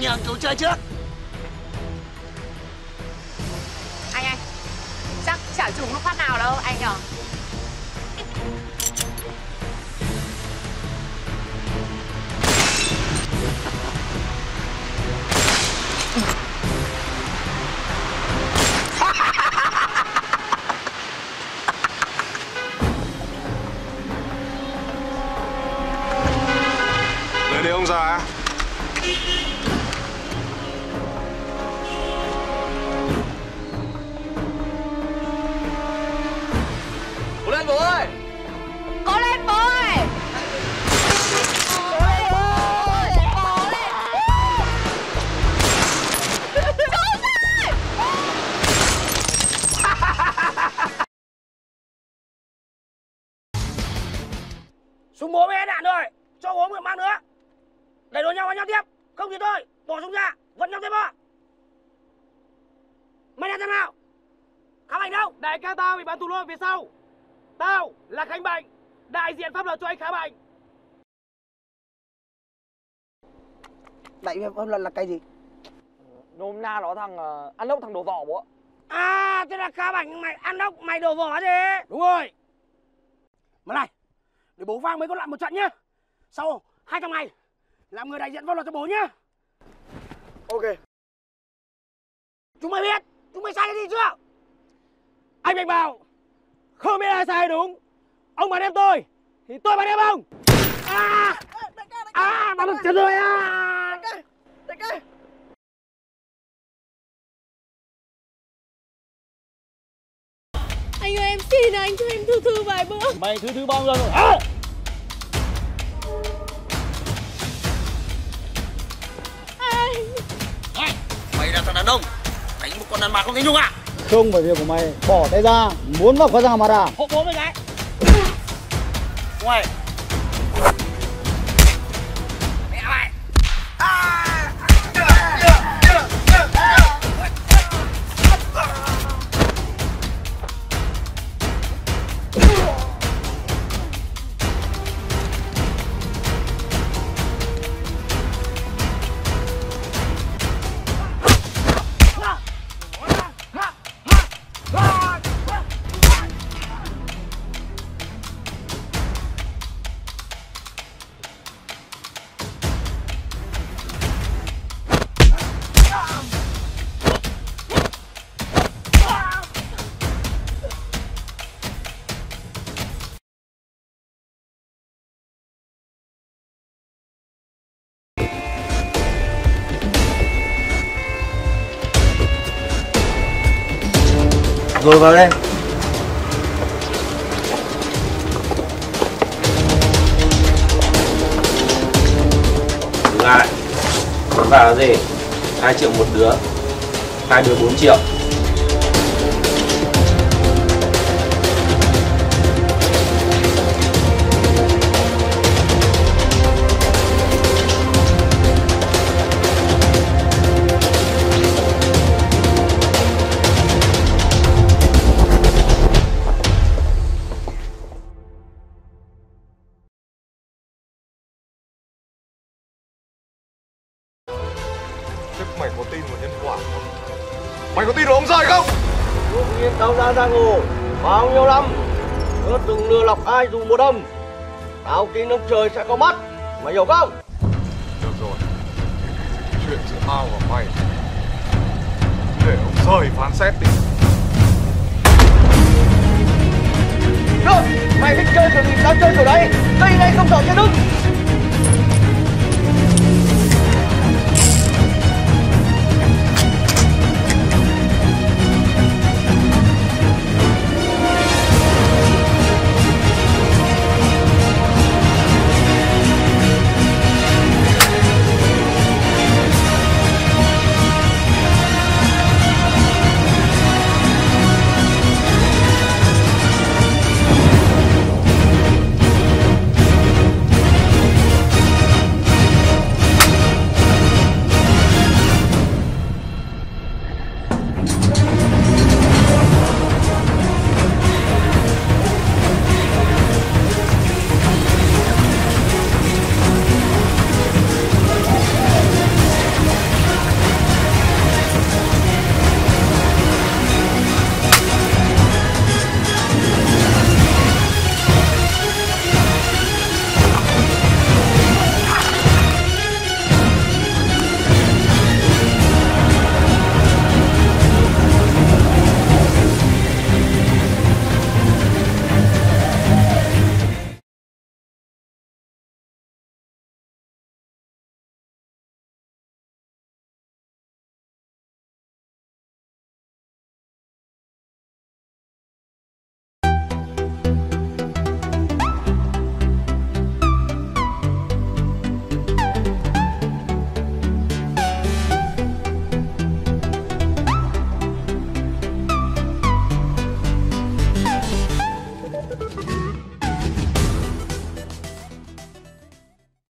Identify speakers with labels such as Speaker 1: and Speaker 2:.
Speaker 1: nhường chú chơi trước.
Speaker 2: Anh ơi Chắc chả trùng lúc phát nào đâu anh nhở
Speaker 3: Lên đi ông già
Speaker 4: Đẩy đuổi nhau vào nhau tiếp. Không thì thôi Bỏ súng ra Vẫn nhau tiếp ạ. Mày là thằng nào. Khám Ảnh đâu?
Speaker 5: Đại ca tao bị bán tù lôi phía sau. Tao là Khánh Bệnh Đại diện pháp luật cho anh khám bệnh
Speaker 4: Đại pháp luật là cái gì?
Speaker 6: Nôm na nó thằng uh, ăn ốc thằng đồ vỏ bố
Speaker 4: À thế là Khám Ảnh mày ăn đốc mày đổ vỏ gì Đúng rồi. Mà này Để bố vang mấy con loạn một trận nhá. Sau hai trăm ngày Làm người đại diện pháp luật cho bố nhá.
Speaker 6: Ok.
Speaker 4: Chúng mày biết Chúng mày sai cái gì chưa?
Speaker 5: Anh Bệnh bảo Không biết ai sai hay đúng. Ông bắn em tôi Thì tôi bắn em ông.
Speaker 4: À! À Bắn được chân rồi à!
Speaker 6: Đại ca
Speaker 7: Anh ơi em xin anh cho em thư thư vài bữa.
Speaker 5: Mày thứ thứ bao giờ rồi? Hả
Speaker 1: thằng đàn ông. Đánh một con đàn bà không thấy nhung à?
Speaker 8: Không phải việc của mày, bỏ tay ra, muốn vào có răng mà à?
Speaker 5: Hộ bố với cái
Speaker 1: Ngoài
Speaker 8: Rồi vào đây.
Speaker 9: Lại vào là gì? 2 triệu một đứa. Hai đứa 4 triệu.
Speaker 3: Thế mày có tin vào nhân quả không? Mày có tin vào ông giỏi không?
Speaker 8: Lúc yên tao ra giang hồ, bao nhiêu năm, tớ từng lừa lọc ai dù một âm. Tao tin ông trời sẽ có mắt, mày hiểu không?
Speaker 3: Được rồi. Chuyện giữa tao và mày. Để ông rời phán xét đi